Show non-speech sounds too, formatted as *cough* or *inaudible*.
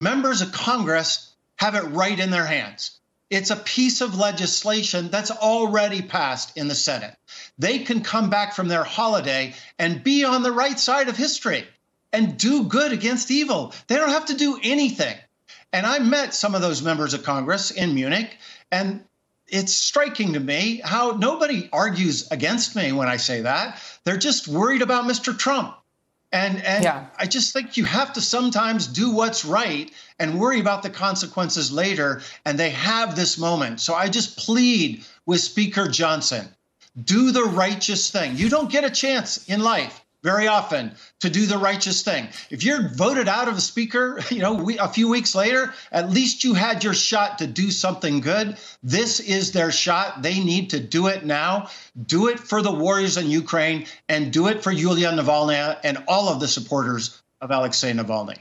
members of Congress have it right in their hands. It's a piece of legislation that's already passed in the Senate. They can come back from their holiday and be on the right side of history and do good against evil. They don't have to do anything. And I met some of those members of Congress in Munich, and it's striking to me how nobody argues against me when I say that. They're just worried about Mr. Trump. And and yeah. I just think you have to sometimes do what's right and worry about the consequences later. And they have this moment. So I just plead with Speaker Johnson do the righteous thing. You don't get a chance in life very often to do the righteous thing. If you're voted out of a speaker, *laughs* you know, we, a few weeks later, at least you had your shot to do something good. This is their shot. They need to do it now. Do it for the warriors in Ukraine and do it for Yulia Navalny and all of the supporters of Alexei Navalny.